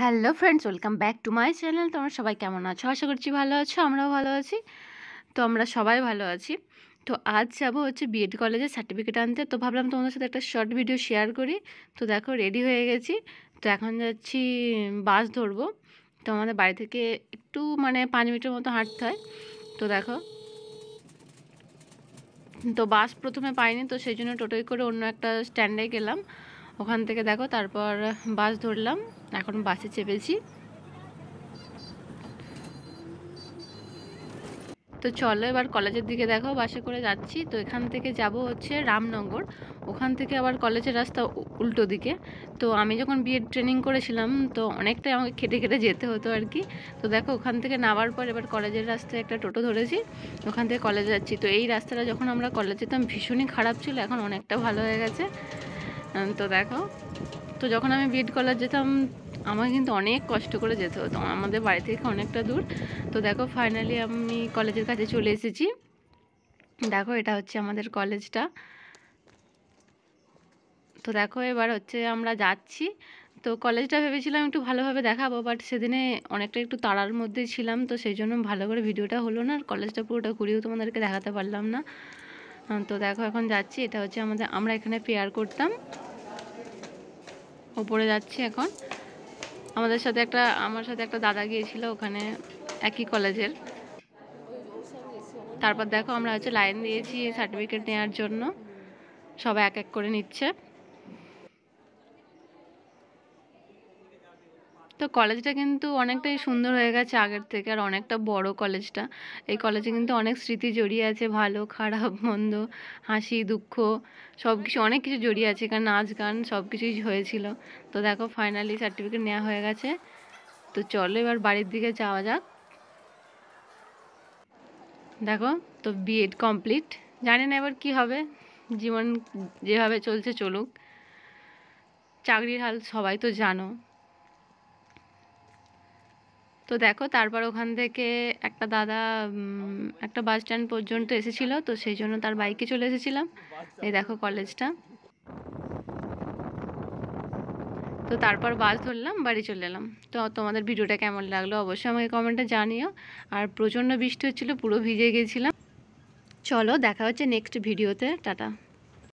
Hello friends welcome back to my channel তোমরা সবাই কেমন আছো? আশা করছি ভালো আছো, আমরাও ভালো আছি। তো আমরা সবাই ভালো আছি। তো আজ যাব হচ্ছে বিএড কলেজে সার্টিফিকেট আনতে। তো ভাবলাম তোমাদের সাথে একটা শর্ট ভিডিও শেয়ার করি। তো দেখো রেডি হয়ে গেছি। তো এখন যাচ্ছি, বাস ধরবো। তো আমাদের বাড়ি থেকে একটু মানে পাঁচ মিনিটের মতো হাঁটতে হয়। তো দেখো। তো বাস প্রথমে পাইনি, তো সেই জন্য টোটোই করে অন্য একটা স্ট্যান্ডে গেলাম। ওখান থেকে দেখো, তারপর বাস ধরলাম, এখন বাসে চেপেছি। তো চলো এবার কলেজের দিকে দেখো, বাসে করে যাচ্ছি। তো এখান থেকে যাব হচ্ছে রামনগর। ওখান থেকে আবার কলেজের রাস্তা উল্টো দিকে। তো আমি যখন বিএড ট্রেনিং করেছিলাম, তো অনেকটাই আমাকে খেটে খেটে যেতে হতো আর কি। তো দেখো, ওখান থেকে নামার পর এবার কলেজের রাস্তায় একটা টোটো ধরেছি, ওখান থেকে কলেজে যাচ্ছি। তো এই রাস্তাটা যখন আমরা কলেজে যেতাম, ভীষণই খারাপ ছিল, এখন অনেকটা ভালো হয়ে গেছে। তো দেখো, তো যখন আমি বিএড কলেজ যেতাম, আমাকে কিন্তু অনেক কষ্ট করে যেতে হতো। আমাদের বাড়ি থেকে অনেকটা দূর। তো দেখো ফাইনালি আমি কলেজের কাছে চলে এসেছি। দেখো, এটা হচ্ছে আমাদের কলেজটা তো দেখো, এবার হচ্ছে আমরা যাচ্ছি। তো কলেজটা ভেবেছিলাম একটু ভালোভাবে দেখাবো বাট সেদিনে অনেকটা একটু তাড়ার মধ্যে ছিলাম, তো সেই জন্য ভালো করে ভিডিওটা হলো না। আর কলেজটা পুরোটা ঘুরিয়েও তোমাদেরকে দেখাতে পারলাম না। তো দেখো, এখন যাচ্ছি। এটা হচ্ছে আমাদের, আমরা এখানে পেয়ার করতাম। ওপরে যাচ্ছি এখন। আমাদের সাথে একটা, আমার সাথে একটা দাদা গিয়েছিল ওখানে, একই কলেজের। তারপর দেখো আমরা হচ্ছে লাইন দিয়েছি সার্টিফিকেট নেওয়ার জন্য। সবাই এক এক করে নিচ্ছে। তো কলেজটা কিন্তু অনেকটাই সুন্দর হয়ে গেছে আগের থেকে, আর অনেকটা বড় কলেজটা। এই কলেজে কিন্তু অনেক স্মৃতি জড়িয়ে আছে, ভালো, খারাপ, মন্দ, হাসি, দুঃখ সব কিছু অনেক কিছু জড়িয়ে আছে, এখানে নাচ, গান সব কিছুই হয়েছিল। তো দেখো ফাইনালি সার্টিফিকেট নেওয়া হয়ে গেছে। তো চলো এবার বাড়ির দিকে যাওয়া যাক। দেখো, তো বিএড কমপ্লিট জানি না এবার কী হবে। জীবন যেভাবে চলছে চলুক। চাকরির হাল সবাই তো জানো। তো দেখো, তারপর ওখান থেকে একটা দাদা একটা বাস স্ট্যান্ড পর্যন্ত এসেছিল, তো সেই জন্য তার বাইকে চলে এসেছিলাম। এই দেখো কলেজটা তো তারপর বাস ধরলাম, বাড়ি চলে এলাম। তো তোমাদের ভিডিওটা কেমন লাগল অবশ্যই আমাকে কমেন্টে জানিও। আর প্রচণ্ড বৃষ্টি হচ্ছিল, পুরো ভিজে গেছিলাম। চলো, দেখা হচ্ছে নেক্সট ভিডিওতে টাটা।